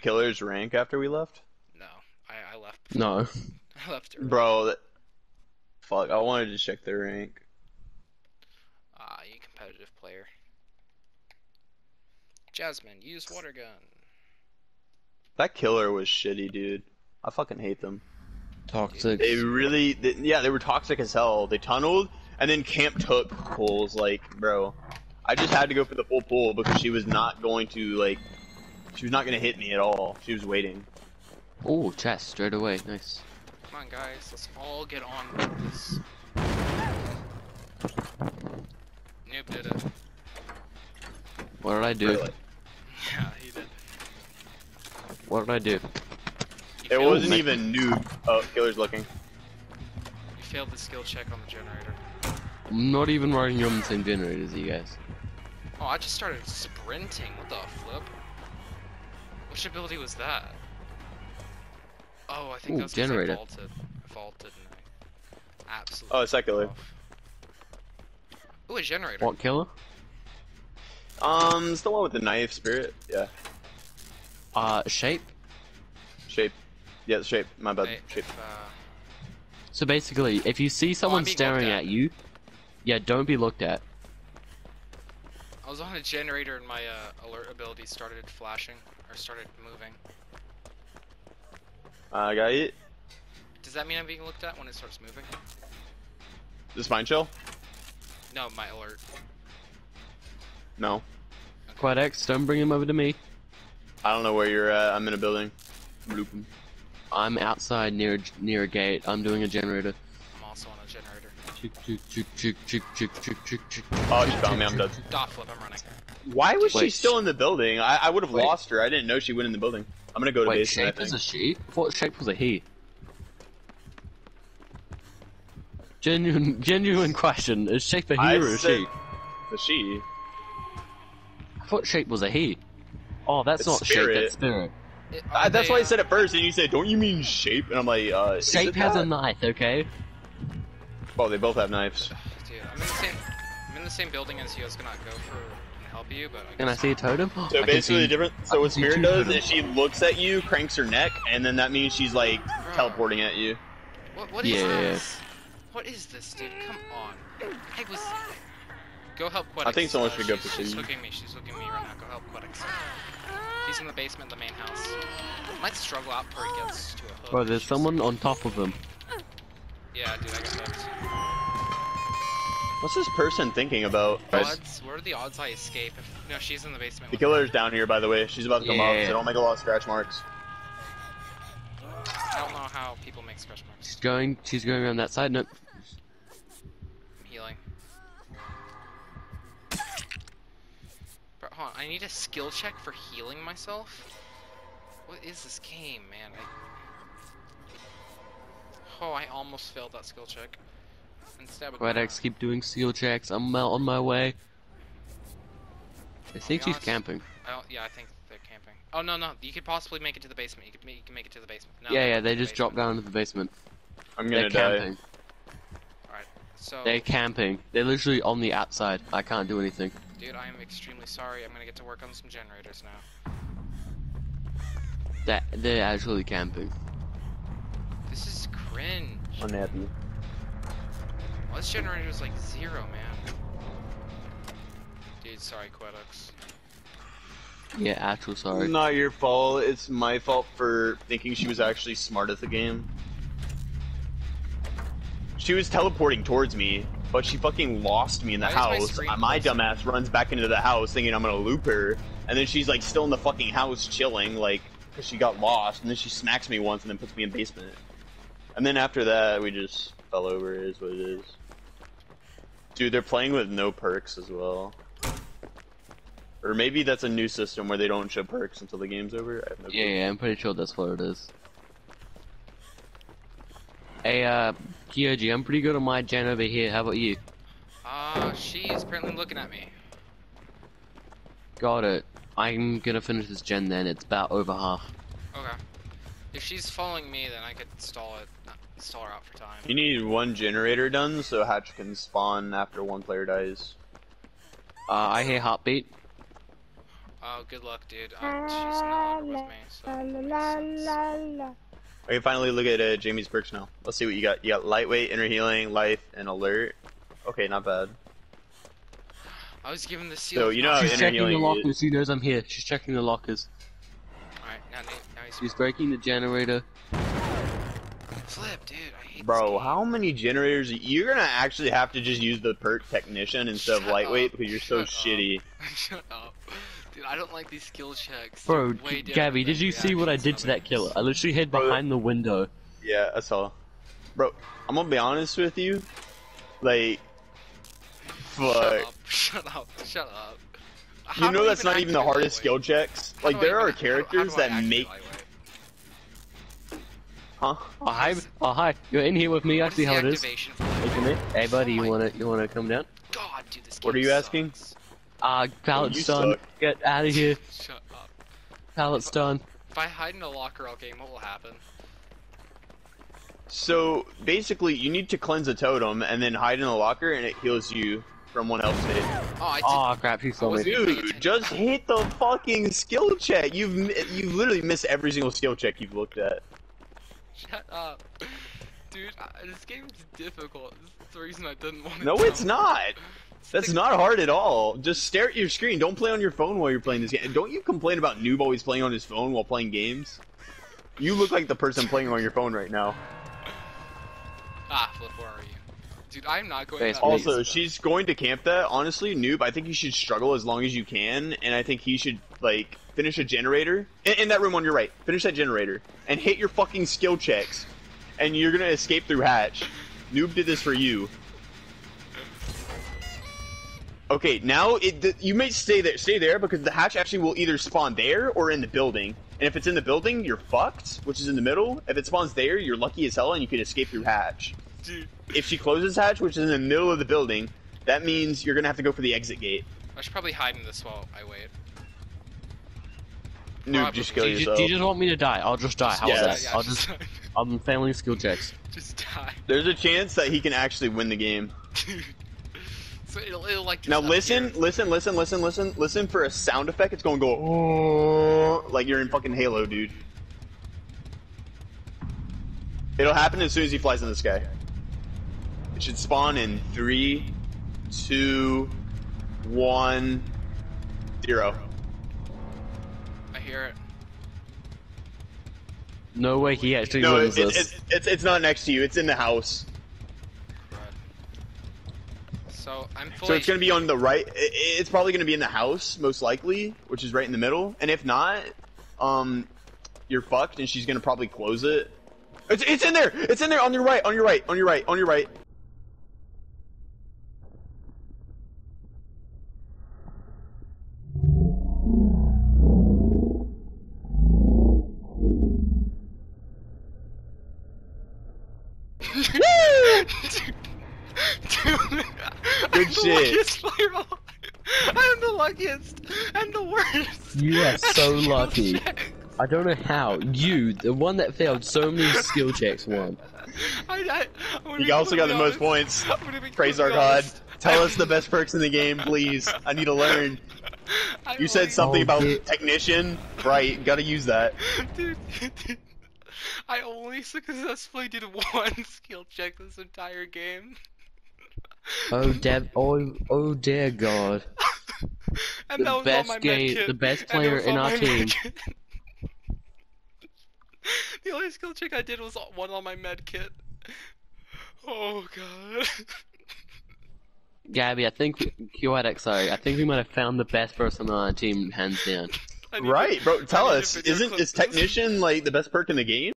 killer's rank after we left? No, I, I left. No. I left early. Bro, that... fuck, I wanted to check their rank. Ah, you competitive player. Jasmine, use water gun. That killer was shitty, dude. I fucking hate them. Toxic. They really, they, yeah, they were toxic as hell. They tunneled and then camp took pools. Like, bro, I just had to go for the full pool because she was not going to like, she was not gonna hit me at all. She was waiting. Oh, chest straight away. Nice. Come on, guys, let's all get on with this. Noob did it. What did I do? Really. Yeah, he did. What did I do? You It wasn't even noob. Oh, killer's looking. You failed the skill check on the generator. I'm not even running on the same generator as you guys. Oh, I just started sprinting. What the flip? Which ability was that? Oh, I think Ooh, that was 'cause generator. I vaulted. I vaulted and I absolutely. Oh, it's that killer. off. Ooh, a generator. What killer? Um, it's the one with the knife spirit. Yeah, Uh, shape. shape. Yeah, shape. My bad. Hey, Shape. if, uh, So basically, if you see someone being staring at. at. you, yeah, don't be looked at. I was on a generator and my uh, alert ability started flashing or started moving. I got it. Does that mean I'm being looked at when it starts moving? The mine shell? No, my alert. No. Quad X, don't bring him over to me. I don't know where you're at. I'm in a building. Blooping. I'm outside near near a gate. I'm doing a generator. Oh, she found me. I'm dead. Dot flip, I'm running. Why was she still in the building? I, I would have lost her. I didn't know she went in the building. I'm gonna go to Wait, base. shape is a she? I thought shape was a he. Genuine, genuine question. Is shape a he I or a said- she? The she. I thought shape was a he. Oh, that's It's not shape. That's spirit. It- Uh, that's they, why I uh, said at first, and you said, "Don't you mean shape?" And I'm like, uh, is Shape it has that? a knife. Okay. Oh, they both have knives. Dude, I'm in the same. I'm in the same building as you. I was gonna go for and help you, but I Can I see a totem? So I basically, see- the different. So can what see Spirit does totems. is she looks at you, cranks her neck, and then that means she's like Bro. teleporting at you. What, what is Yeah. this? What is this, dude? Come on. I was. Go help Quedix. I think someone uh, should go she's, pursue She's you. hooking me. She's hooking me right now. Go help Quedix. He's in the basement, of the main house. Might struggle out before he gets to a hook. Bro, there's She's- someone on top of him. Yeah, dude, I got hooked. What's this person thinking about? Odds? What are the odds I escape? If, no, she's in the basement. The with killer's down here, by the way. She's about to come up, Yeah. so don't make a lot of scratch marks. I don't know how people make scratch marks. She's going. She's going around that side. Nope. I'm healing. Bro, hold on. I need a skill check for healing myself? What is this game, man? I... Oh, I almost failed that skill check. Instead, Quad X, keep doing skill checks. I'm out on my way. I think she's honest- camping. I don't, yeah, I think they're camping. Oh no, no, you could possibly make it to the basement. You could, ma- you can make it to the basement. No, yeah, yeah. They to the just dropped down into the basement. I'm They're gonna die. camping. So, They're camping. They're literally on the outside. I can't do anything. dude, I am extremely sorry. I'm gonna get to work on some generators now. That they're actually camping. This is cringe. Unhappy. Well, this generator's like zero, man. Dude, sorry, Quedux. Yeah, actual sorry. Not your fault. It's my fault for thinking she was actually smart at the game. She was teleporting towards me, but she fucking lost me in the Why is my house. Uh, my dumbass runs back into the house thinking I'm gonna loop her, and then she's like still in the fucking house chilling, like, because she got lost, and then she smacks me once and then puts me in basement. And then after that, we just fell over, is what it is. Dude, they're playing with no perks as well. Or maybe that's a new system where they don't show perks until the game's over. I have no Yeah, yeah. I'm pretty sure that's what it is. Hey, uh, Kyoji, I'm pretty good on my gen over here. How about you? Uh, she's apparently looking at me. Got it. I'm gonna finish this gen then. It's about over half. Okay. If she's following me, then I could stall it, not stall her out for time. You need one generator done so Hatch can spawn after one player dies. Uh, I hear heartbeat. Oh, good luck, dude. Uh, she's not with me, so. La it la la la. I can finally look at uh, Jamie's perks now. Let's see what you got. You got lightweight, inner healing, life, and alert. Okay, not bad. I was given the seal. So, you know how She's checking the healing lockers. She knows I'm here. She's checking the lockers. Alright, now, now he's breaking the generator. flip, dude. I hate Bro, this how many generators? You're gonna actually have to just use the perk technician instead of lightweight up. because you're so Shut up. shitty. Shut up. Dude, I don't like these skill checks. Bro, They're way different Gabby, did you see what I did to that killer? I literally hid Bro. behind the window. Yeah, I saw. Bro, I'm gonna be honest with you. Like, fuck. Shut up, shut up, shut up. You How know do I that's not even the hardest skill checks. Like, do I there are characters how do I that activate make. Lightweight? Huh? Oh hi, oh hi, you're in here with me. I see how it is. Hey, come. Hey, buddy, you Oh my wanna you wanna come down? God, dude, this game What are you asking? sucks. Ah, pallet's you done. suck. Get out of here. Shut up. Pallet's done. If I hide in a locker all game, what will happen? So basically, you need to cleanse a totem and then hide in a locker, and it heals you from one health state. Oh, I did. Oh crap, he saw was me. Dude, just hit the fucking skill check. You've you've literally missed every single skill check you've looked at. Shut up. Dude, I, this game is difficult. This is the reason I didn't want to No, it's not. That's not hard at all. Just stare at your screen. Don't play on your phone while you're playing this game. And Don't you complain about noob always playing on his phone while playing games? You look like the person playing on your phone right now. Ah, Flip, where are you? Dude, I'm not going Face. Also, way. she's going to camp that. Honestly, noob, I think you should struggle as long as you can, and I think he should like finish a generator in, in that room on your right. Finish that generator and hit your fucking skill checks, and you're gonna escape through hatch. Noob did this for you. Okay, now it th- you may stay there, stay there because the hatch actually will either spawn there or in the building. And if it's in the building, you're fucked, which is in the middle. If it spawns there, you're lucky as hell and you can escape through hatch Dude, if she closes hatch, which is in the middle of the building, that means you're gonna have to go for the exit gate. I should probably hide in this while I wait. Noob, just kill Do you, yourself. do you just want me to die? I'll just die. How Yes. that? yeah, I'll just, just I'm failing skill checks. just die. There's a chance that he can actually win the game. Dude. So it'll, it'll like Now appear. listen, listen, listen, listen, listen, listen for a sound effect. It's gonna go oh, like you're in fucking Halo, dude. It'll happen as soon as he flies in the sky. It should spawn in three, two, one, zero. I hear it. No way he actually No, wins it, it, this. it's it's it's not next to you. It's in the house. So I'm fully. So it's gonna be on the right. i- i- It's probably gonna be in the house, most likely, which is right in the middle. And if not, um, you're fucked, and she's gonna probably close it. It's it's in there. It's in there on your right. On your right. On your right. On your right. dude, dude, Good I'm the shit. Luckiest player. I'm the luckiest and the worst. You are so lucky. checks. I don't know how. You, the one that failed so many skill checks, won. I, I, I'm gonna be You also got the most points. honest. I'm gonna be Praise our completely God. Tell us the best perks in the game, please. I need to learn. I You said something Oh, about dude. technician. Right. Gotta use that. dude, dude, I only successfully did one skill check this entire game. Oh, Deb. Oh, oh, dear God. and The that was best on my game- the best player in our team. the only skill check I did was one on my med kit. Oh god. Gabby, I think QIDX, sorry, I think we might have found the best person on our team, hands down. I need to- Right, bro. Tell I need to us. Isn't is this. technician like the best perk in the game?